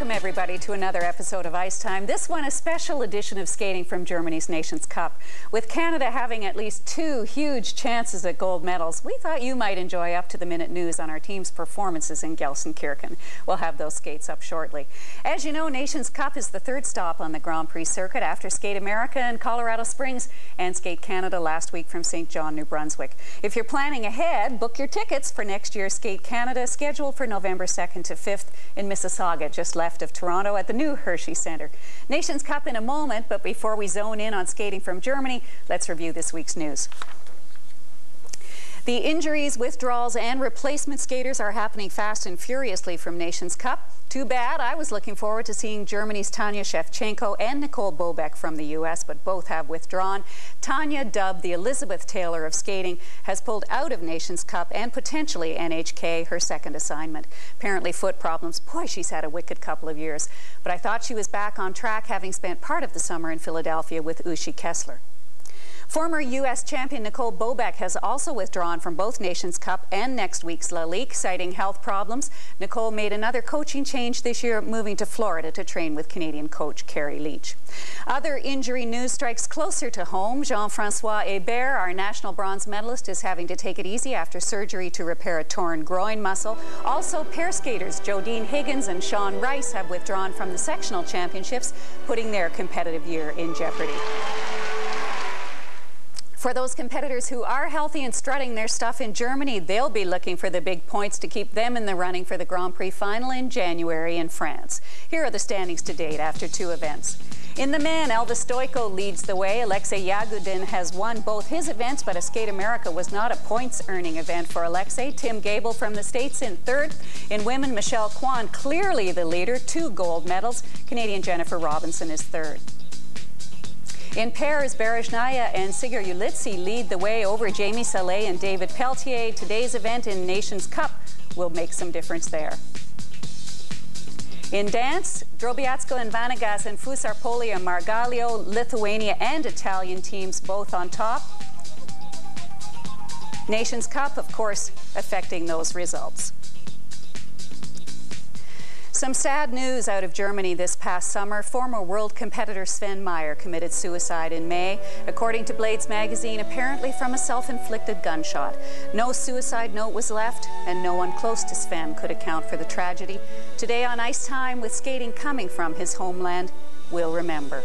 Welcome, everybody, to another episode of Ice Time. This one, a special edition of skating from Germany's Nations Cup. With Canada having at least two huge chances at gold medals, we thought you might enjoy up to the minute news on our team's performances in Gelsenkirchen. We'll have those skates up shortly. As you know, Nations Cup is the third stop on the Grand Prix circuit after Skate America in Colorado Springs and Skate Canada last week from St. John, New Brunswick. If you're planning ahead, book your tickets for next year's Skate Canada, scheduled for November 2nd to 5th in Mississauga, just left of Toronto at the new Hershey Center. Nations Cup in a moment, but before we zone in on skating from Germany, let's review this week's news. The injuries, withdrawals, and replacement skaters are happening fast and furiously from Nations Cup. Too bad. I was looking forward to seeing Germany's Tanja Szewczenko and Nicole Bobek from the U.S., but both have withdrawn. Tanya, dubbed the Elizabeth Taylor of skating, has pulled out of Nations Cup and potentially NHK, her second assignment. Apparently foot problems. Boy, she's had a wicked couple of years. But I thought she was back on track, having spent part of the summer in Philadelphia with Uschi Keszler. Former U.S. champion Nicole Bobek has also withdrawn from both Nations Cup and next week's Lalique, citing health problems. Nicole made another coaching change this year, moving to Florida to train with Canadian coach Kerry Leitch. Other injury news strikes closer to home. Jean-Francois Hebert, our national bronze medalist, is having to take it easy after surgery to repair a torn groin muscle. Also, pair skaters Jodeyne Higgins and Sean Rice have withdrawn from the sectional championships, putting their competitive year in jeopardy. For those competitors who are healthy and strutting their stuff in Germany, they'll be looking for the big points to keep them in the running for the Grand Prix final in January in France. Here are the standings to date after two events. In the men, Elvis Stojko leads the way. Alexei Yagudin has won both his events, but Skate America was not a points-earning event for Alexei. Tim Goebel from the States in third. In women, Michelle Kwan clearly the leader, two gold medals. Canadian Jennifer Robinson is third. In pairs, Berezhnaya and Sikharulidze lead the way over Jamie Salé and David Pelletier. Today's event in Nations Cup will make some difference there. In dance, Drobiazko and Vanagas and Fusar-Poli and Margaglio, Lithuania and Italian teams both on top. Nations Cup, of course, affecting those results. Some sad news out of Germany this past summer. Former world competitor Sven Meyer committed suicide in May, according to Blades magazine, apparently from a self-inflicted gunshot. No suicide note was left, and no one close to Sven could account for the tragedy. Today on Ice Time, with skating coming from his homeland, we'll remember.